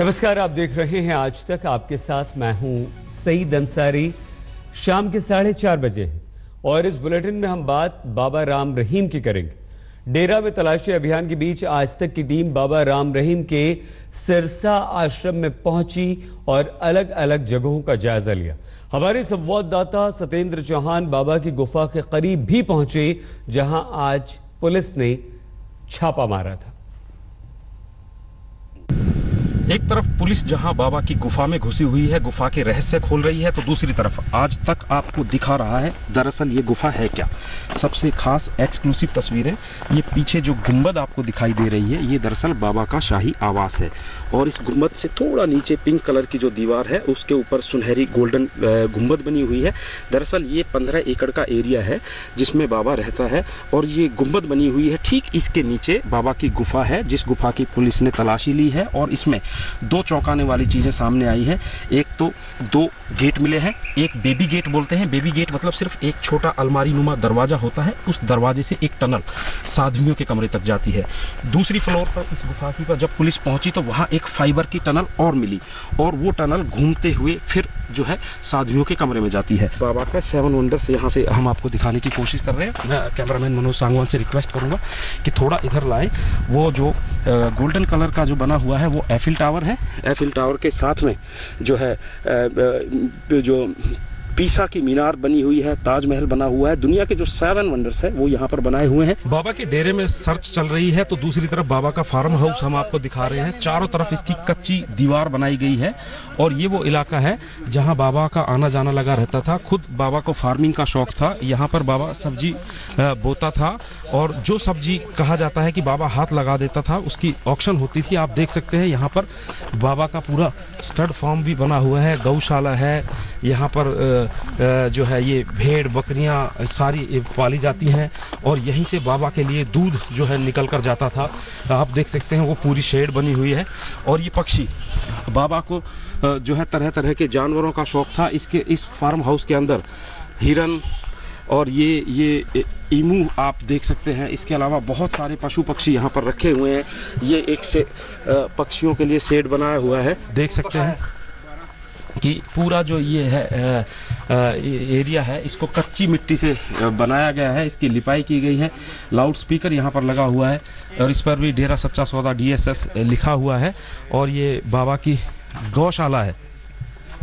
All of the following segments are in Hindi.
नमस्कार, आप देख रहे हैं आज तक। आपके साथ मैं हूँ सईद अंसारी। शाम के साढ़े चार बजे हैं और इस बुलेटिन में हम बात बाबा राम रहीम की करेंगे। डेरा में तलाशी अभियान के बीच आज तक की टीम बाबा राम रहीम के सिरसा आश्रम में पहुँची और अलग अलग जगहों का जायजा लिया। हमारे संवाददाता सत्येंद्र चौहान बाबा की गुफा के करीब भी पहुँचे, जहाँ आज पुलिस ने छापा मारा था। एक तरफ़ पुलिस जहाँ बाबा की गुफा में घुसी हुई है, गुफा के रहस्य खोल रही है तो दूसरी तरफ़ आज तक आपको दिखा रहा है, दरअसल ये गुफा है क्या? सबसे खास एक्सक्लूसिव तस्वीरें, ये पीछे जो गुंबद आपको दिखाई दे रही है, ये दरअसल बाबा का शाही आवास है। और इस गुंबद से थोड़ा नीचे पिंक कलर की जो दीवार है, उसके ऊपर सुनहरी गोल्डन गुंबद बनी हुई है। दरअसल ये पंद्रह एकड़ का एरिया है, जिसमें बाबा रहता है, और ये गुंबद बनी हुई है, ठीक इसके नीचे बाबा की गुफा है, जिस गुफा की पुलिस ने तलाशी ली है, और इसमें दो चौंकाने वाली चीज़ें सामने आई है। एक तो दो गेट मिले हैं। एक बेबी गेट बोलते हैं। बेबी गेट मतलब सिर्फ़ एक छोटा अलमारी नुमा दरवाज़ा होता है। उस दरवाजे से एक टनल साधुओं के कमरे तक जाती है। दूसरी फ्लोर पर इस गुफा की पर जब पुलिस पहुँची तो वहाँ एक फाइबर की टनल और मिली और वो टनल घूमते हुए फिर जो है साधुओं के कमरे में जाती है। बाबा का सेवन वंडर्स यहाँ से हम आपको दिखाने की कोशिश कर रहे हैं। मैं कैमरामैन मनोज सांगवान से रिक्वेस्ट करूँगा कि थोड़ा इधर लाए। वो जो गोल्डन कलर का जो बना हुआ है, वो एफिल टावर है? एफिल टावर के साथ में जो है जो पीसा की मीनार बनी हुई है, ताजमहल बना हुआ है। दुनिया के जो सेवन वंडर्स है, वो यहाँ पर बनाए हुए हैं। बाबा के डेरे में सर्च चल रही है तो दूसरी तरफ़ बाबा का फार्म हाउस हम आपको दिखा रहे हैं। चारों तरफ़ इसकी कच्ची दीवार बनाई गई है, और ये वो इलाका है जहाँ बाबा का आना जाना लगा रहता था। खुद बाबा को फ़ार्मिंग का शौक था, यहाँ पर बाबा सब्ज़ी बोता था, और जो सब्ज़ी कहा जाता है कि बाबा हाथ लगा देता था, उसकी ऑप्शन होती थी। आप देख सकते हैं यहाँ पर बाबा का पूरा स्टड फार्म भी बना हुआ है, गौशाला है, यहाँ पर जो है ये भेड़, बकरियाँ, सारी पाली जाती हैं और यहीं से बाबा के लिए दूध जो है निकल कर जाता था। आप देख सकते हैं वो पूरी शेड बनी हुई है और ये पक्षी, बाबा को जो है तरह तरह के जानवरों का शौक था। इसके, इस फार्म हाउस के अंदर हिरन और ये ये ईमू आप देख सकते हैं। इसके अलावा बहुत सारे पशु पक्षी यहाँ पर रखे हुए हैं। ये एक से पक्षियों के लिए शेड बनाया हुआ है। देख सकते हैं। कि पूरा जो ये है आ, आ, एरिया है इसको कच्ची मिट्टी से बनाया गया है इसकी लिपाई की गई है लाउड स्पीकर यहाँ पर लगा हुआ है और इस पर भी डेरा सच्चा सौदा डीएसएस लिखा हुआ है और ये बाबा की गौशाला है।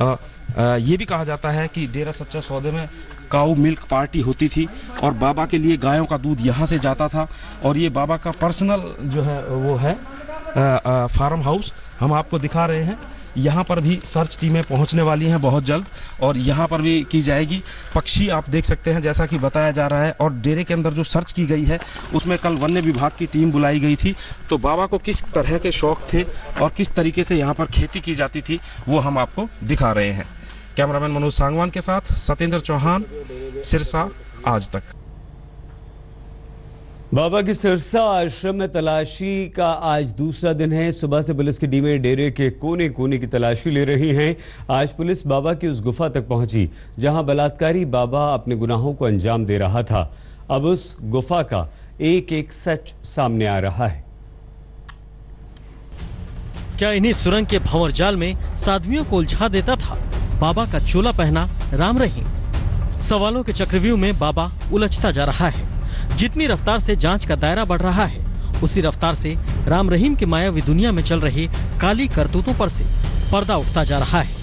आ, आ, ये भी कहा जाता है कि डेरा सच्चा सौदे में काऊ मिल्क पार्टी होती थी और बाबा के लिए गायों का दूध यहाँ से जाता था और ये बाबा का पर्सनल जो है वो है आ, आ, फार्म हाउस हम आपको दिखा रहे हैं। यहाँ पर भी सर्च टीमें पहुँचने वाली हैं बहुत जल्द और यहाँ पर भी की जाएगी। पक्षी आप देख सकते हैं, जैसा कि बताया जा रहा है, और डेरे के अंदर जो सर्च की गई है, उसमें कल वन्य विभाग की टीम बुलाई गई थी। तो बाबा को किस तरह के शौक थे और किस तरीके से यहाँ पर खेती की जाती थी, वो हम आपको दिखा रहे हैं। कैमरामैन मनोज सांगवान के साथ सत्येंद्र चौहान, सिरसा, आज तक। बाबा की सिरसा आश्रम में तलाशी का आज दूसरा दिन है। सुबह से पुलिस की टीमें डेरे के कोने कोने की तलाशी ले रही हैं। आज पुलिस बाबा की उस गुफा तक पहुँची, जहाँ बलात्कारी बाबा अपने गुनाहों को अंजाम दे रहा था। अब उस गुफा का एक एक सच सामने आ रहा है। क्या इन्हीं सुरंग के भंवर जाल में साध्वियों को उलझा देता था? बाबा का चोला पहना राम रही सवालों के चक्रव्यूह में बाबा उलझता जा रहा है। जितनी रफ्तार से जाँच का दायरा बढ़ रहा है, उसी रफ्तार से राम रहीम की मायावी दुनिया में चल रही काली करतूतों पर से पर्दा उठता जा रहा है।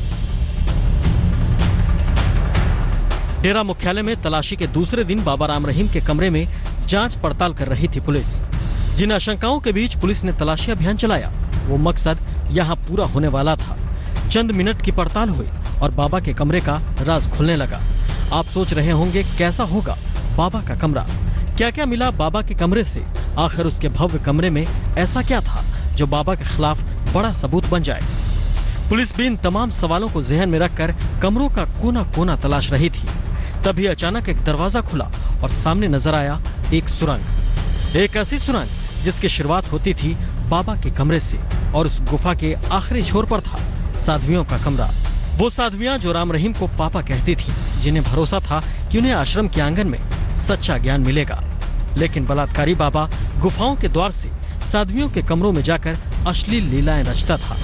डेरा मुख्यालय में तलाशी के दूसरे दिन बाबा राम रहीम के कमरे में जाँच पड़ताल कर रही थी पुलिस। जिन आशंकाओं के बीच पुलिस ने तलाशी अभियान चलाया, वो मकसद यहाँ पूरा होने वाला था। चंद मिनट की पड़ताल हुई और बाबा के कमरे का राज खुलने लगा। आप सोच रहे होंगे, कैसा होगा बाबा का कमरा? क्या क्या मिला बाबा के कमरे से? आखिर उसके भव्य कमरे में ऐसा क्या था जो बाबा के खिलाफ बड़ा सबूत बन जाए? पुलिस भी इन तमाम सवालों को जहन में रखकर कमरों का कोना कोना तलाश रही थी। तभी अचानक एक दरवाज़ा खुला और सामने नज़र आया एक सुरंग। एक ऐसी सुरंग जिसकी शुरुआत होती थी बाबा के कमरे से और उस गुफा के आखिरी छोर पर था साध्वियों का कमरा। वो साध्वियाँ जो राम रहीम को पापा कहती थी, जिन्हें भरोसा था कि उन्हें आश्रम के आँगन में सच्चा ज्ञान मिलेगा। लेकिन बलात्कारी बाबा गुफाओं के द्वार से साध्वियों के कमरों में जाकर अश्लील लीलाएँ रचता था।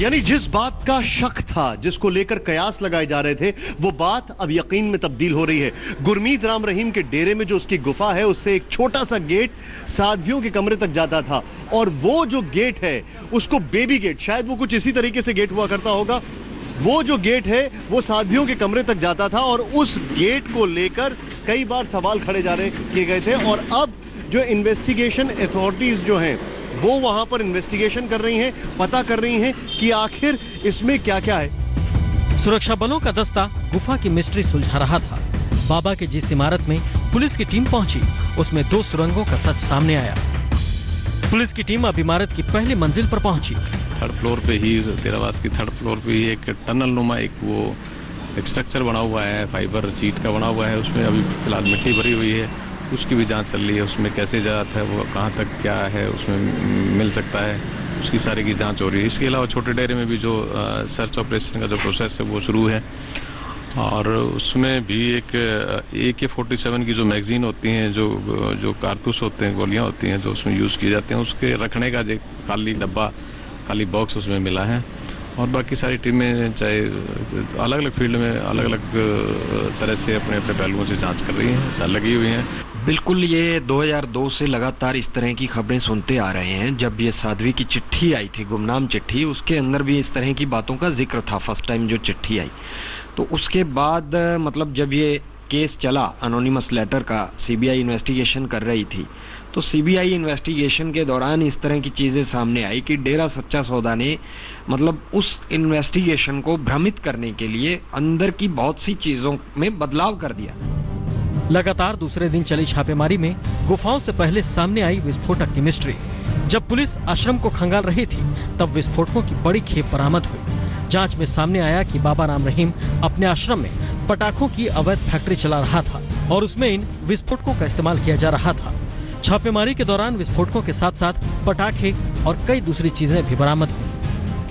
यानी जिस बात का शक था, जिसको लेकर कयास लगाए जा रहे थे, वो बात अब यकीन में तब्दील हो रही है। गुरमीत राम रहीम के डेरे में जो उसकी गुफा है, उससे एक छोटा सा गेट साध्वियों के कमरे तक जाता था। और वो जो गेट है, उसको बेबी गेट, शायद वो कुछ इसी तरीके से गेट हुआ करता होगा। वो जो गेट है, वो साध्वियों के कमरे तक जाता था और उस गेट को लेकर कई बार सवाल खड़े जा रहे किए गए थे और अब जो इन्वेस्टिगेशन अथॉरिटीज जो हैं वो वहाँ पर इन्वेस्टिगेशन कर रही हैं पता कर रही हैं कि आखिर इसमें क्या क्या है। सुरक्षा बलों का दस्ता गुफा की मिस्ट्री सुलझा रहा था। बाबा के जिस इमारत में पुलिस की टीम पहुँची उसमें दो सुरंगों का सच सामने आया। पुलिस की टीम अब इमारत की पहली मंजिल पर पहुँची। थर्ड फ्लोर पे ही तेरावास की थर्ड फ्लोर पे ही एक टनल नुमा एक वो स्ट्रक्चर बना हुआ है फाइबर सीट का बना हुआ है, उसमें अभी फ़िलहाल मिट्टी भरी हुई है। उसकी भी जाँच चल रही है, उसमें कैसे जाता है, वो कहाँ तक क्या है, उसमें मिल सकता है, उसकी सारी की जाँच हो रही है। इसके अलावा छोटे डेरे में भी जो सर्च ऑपरेशन का जो प्रोसेस है, वो शुरू है। और उसमें भी एक ए के फोर्टी सेवन की जो मैगजीन होती हैं, जो जो कारतूस होते हैं, गोलियाँ होती हैं, जो उसमें यूज़ किए जाते हैं, उसके रखने का जो खाली डब्बा, खाली बॉक्स उसमें मिला है। और बाकी सारी टीमें चाहे अलग अलग फ़ील्ड में अलग अलग तरह से अपने अपने पहलुओं से जाँच कर रही हैं लगी हुई हैं। बिल्कुल, ये 2002 से लगातार इस तरह की खबरें सुनते आ रहे हैं। जब ये साध्वी की चिट्ठी आई थी, गुमनाम चिट्ठी, उसके अंदर भी इस तरह की बातों का ज़िक्र था, फ़र्स्ट टाइम जो चिट्ठी आई। तो उसके बाद मतलब जब ये केस चला अनोनिमस लेटर का सीबीआई इन्वेस्टिगेशन कर रही थी तो सीबीआई इन्वेस्टिगेशन के दौरान इस तरह की चीज़ें सामने आई कि डेरा सच्चा सौदा ने मतलब उस इन्वेस्टिगेशन को भ्रमित करने के लिए अंदर की बहुत सी चीज़ों में बदलाव कर दिया। लगातार दूसरे दिन चली छापेमारी में गुफाओं से पहले सामने आई विस्फोटक की मिस्ट्री जब पुलिस आश्रम को खंगाल रही थी, तब विस्फोटकों की बड़ी खेप बरामद हुई। जाँच में सामने आया कि बाबा राम रहीम अपने आश्रम में पटाखों की अवैध फैक्ट्री चला रहा था और उसमें इन विस्फोटकों का इस्तेमाल किया जा रहा था। छापेमारी के दौरान विस्फोटकों के साथ साथ पटाखे और कई दूसरी चीज़ें भी बरामद हुई।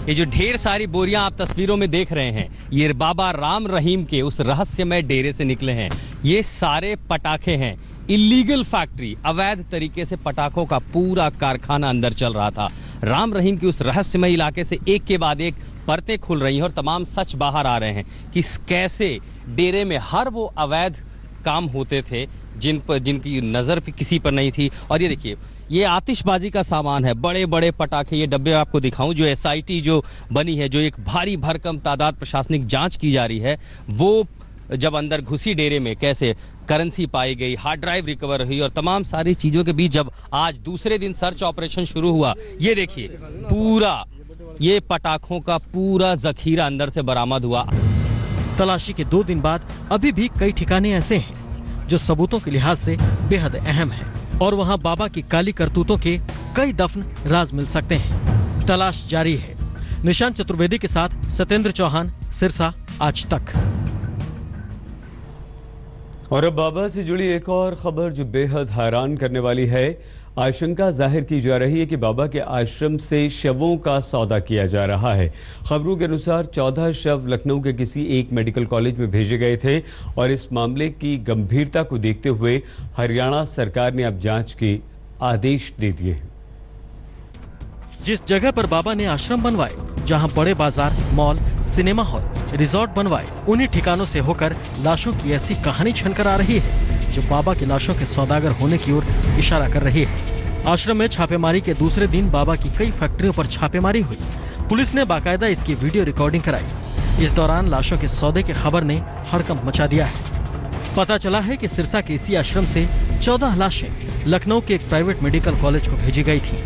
ये जो ढेर सारी बोरियाँ आप तस्वीरों में देख रहे हैं, ये बाबा राम रहीम के उस रहस्यमय डेरे से निकले हैं। ये सारे पटाखे हैं। इलीगल फैक्ट्री अवैध तरीके से पटाखों का पूरा कारखाना अंदर चल रहा था। राम रहीम की उस रहस्यमय इलाके से एक के बाद एक परतें खुल रही हैं और तमाम सच बाहर आ रहे हैं कि कैसे डेरे में हर वो अवैध काम होते थे जिन पर, जिनकी नज़र किसी पर नहीं थी। और ये देखिए, ये आतिशबाजी का सामान है। बड़े बड़े पटाखे, ये डब्बे आपको दिखाऊँ, जो एसआईटी जो बनी है, जो एक भारी भरकम तादाद प्रशासनिक जाँच की जा रही है, वो जब अंदर घुसी डेरे में, कैसे करेंसी पाई गई, हार्ड ड्राइव रिकवर हुई, और तमाम सारी चीज़ों के बीच जब आज दूसरे दिन सर्च ऑपरेशन शुरू हुआ, ये देखिए, पूरा, ये पटाखों का पूरा जखीरा अंदर से बरामद हुआ। तलाशी के दो दिन बाद अभी भी कई ठिकाने ऐसे हैं। जो सबूतों के लिहाज से बेहद अहम है। और वहाँ बाबा की काली करतूतों के कई दफन राज मिल सकते हैं। तलाश जारी है। निशान चतुर्वेदी के साथ सत्येंद्र चौहान, सिरसा, आज तक। और अब बाबा से जुड़ी एक और खबर जो बेहद हैरान करने वाली है। आशंका ज़ाहिर की जा रही है कि बाबा के आश्रम से शवों का सौदा किया जा रहा है। खबरों के अनुसार चौदह शव लखनऊ के किसी एक मेडिकल कॉलेज में भेजे गए थे और इस मामले की गंभीरता को देखते हुए हरियाणा सरकार ने अब जाँच के आदेश दे दिए हैं। जिस जगह पर बाबा ने आश्रम बनवाए, जहाँ बड़े बाज़ार, मॉल, सिनेमा हॉल, रिजॉर्ट बनवाए, उन्हीं ठिकानों से होकर लाशों की ऐसी कहानी छनकर आ रही है। जो बाबा की लाशों के सौदागर होने की ओर इशारा कर रही है। आश्रम में छापेमारी के दूसरे दिन बाबा की कई फैक्ट्रियों पर छापेमारी हुई। पुलिस ने बाकायदा इसकी वीडियो रिकॉर्डिंग कराई। इस दौरान लाशों के सौदे की खबर ने हड़कंप मचा दिया है। पता चला है कि सिरसा के इसी आश्रम से चौदह लाशें लखनऊ के एक प्राइवेट मेडिकल कॉलेज को भेजी गई थी।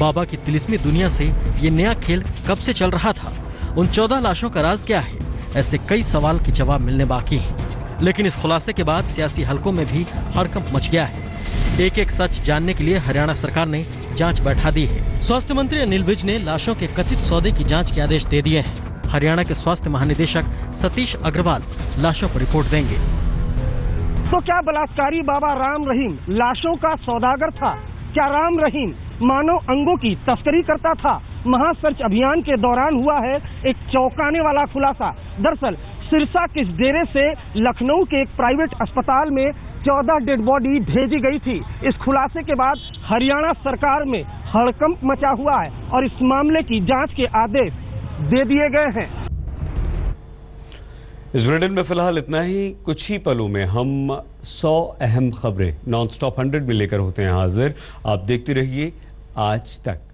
बाबा की तिलिस्मी दुनिया से ये नया खेल कब से चल रहा था? उन चौदह लाशों का राज क्या है? ऐसे कई सवाल के जवाब मिलने बाकी हैं। लेकिन इस खुलासे के बाद सियासी हलकों में भी हड़कंप मच गया है। एक एक सच जानने के लिए हरियाणा सरकार ने जाँच बैठा दी है। स्वास्थ्य मंत्री अनिल विज ने लाशों के कथित सौदे की जाँच के आदेश दे दिए हैं। हरियाणा के स्वास्थ्य महानिदेशक सतीश अग्रवाल लाशों पर रिपोर्ट देंगे। तो क्या बलात्कारी बाबा राम रहीम लाशों का सौदागर था? क्या राम रहीम मानव अंगों की तस्करी करता था? महासर्च अभियान के दौरान हुआ है एक चौंकाने वाला खुलासा। दरअसल सिरसा किस डेरे से लखनऊ के एक प्राइवेट अस्पताल में चौदह डेड बॉडी भेजी गई थी। इस खुलासे के बाद हरियाणा सरकार में हड़कंप मचा हुआ है और इस मामले की जाँच के आदेश दे दिए गए हैं। इस बुलेटिन में फ़िलहाल इतना ही। कुछ ही पलों में हम 100 अहम खबरें नॉन स्टॉप हंड्रेड में लेकर होते हैं हाजिर। आप देखते रहिए आज तक।